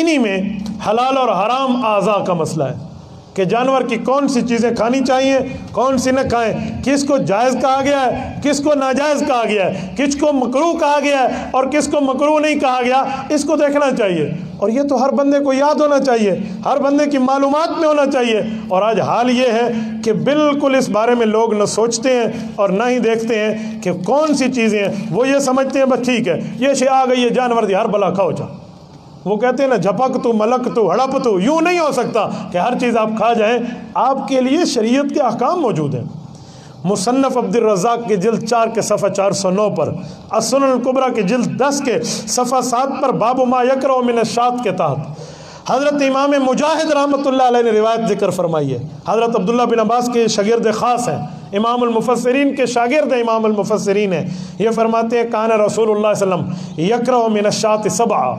انہی میں حلال اور حرام اعضاء کا مسئلہ ہے کہ جانور کی کون سی چیزیں کھانی چاہیے، کون سی نہ کھائیں، کس کو جائز کہا گیا ہے، کس کو ناجائز کہا گیا ہے، کس کو مکرو کہا گیا ہے اور کس کو مکرو نہیں کہا گیا، اس کو دیکھنا چاہیے۔ اور یہ تو ہر بندے کو یاد ہونا چاہیے، ہر بندے کی معلومات میں ہونا چاہیے۔ اور آج حال یہ ہے کہ بالکل اس بارے میں لوگ نہ سوچتے ہیں اور نہ ہی دیکھتے ہیں کہ کون سی چیزیں ہیں۔ وہ یہ سمجھتے ہیں، بس ٹھیک ہے، یہ شے آ گئی ہے، جانور دی ہر بلا کھاؤ جا۔ وہ کہتے ہیں نا، جھپک تو، ملک تو، ہڑپ تو، یوں نہیں ہو سکتا کہ ہر چیز آپ کھا جائیں۔ آپ کے لیے شریعت کے احکام موجود ہیں۔ مصنف عبد الرزاق کے جلد چار کے صفحہ چار سو نو پر اسن القبرہ کے جلد دس کے صفحہ سات پر باب ما یکر من الشات کے تحت۔ حضرت امام مجاہد رحمۃ اللہ علیہ نے روایت ذکر فرمائی ہے۔ حضرت عبداللہ بن عباس کے شاگرد خاص ہیں۔ امام المفسرین کے شاگرد امام المفسرین ہیں۔ یہ فرماتے ہیں، کان رسول اللہ علیہ وسلم یکر من الشات سبعہ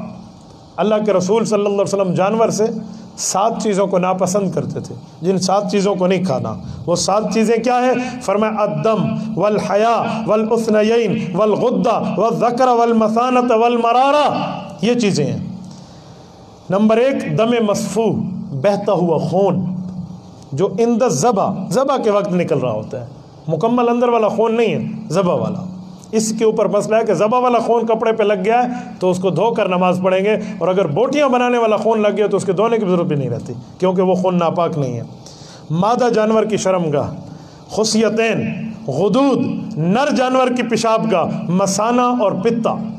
اللہ کے رسول صلی اللہ علیہ وسلم جانور سے سات چیزوں کو ناپسند کرتے تھے۔ جن سات چیزوں کو نہیں کھانا۔ وہ سات چیزیں کیا ہیں؟ فرمایا، الدم والحیا والاسنین والغدہ والذکر والمثانت والمرارہ۔ یہ چیزیں ہیں۔ نمبر ایک، دم مصفو، بہتا ہوا خون، جو اند ذبح ذبح کے وقت نکل رہا ہوتا ہے۔ مکمل اندر والا خون نہیں ہے، ذبح والا۔ اس کے اوپر مسئلہ ہے کہ ذبح والا خون کپڑے پہ لگ گیا ہے تو اس کو دھو کر نماز پڑھیں گے اور اگر بوٹیاں بنانے والا خون لگ گیا تو اس کے دھونے کی ضرورت بھی نہیں رہتی کیونکہ وہ خون ناپاک نہیں ہے۔ مادہ جانور کی شرم گاہ خصیتین، غدود، نر جانور کی پیشاب گاہ، مسانہ اور پتا۔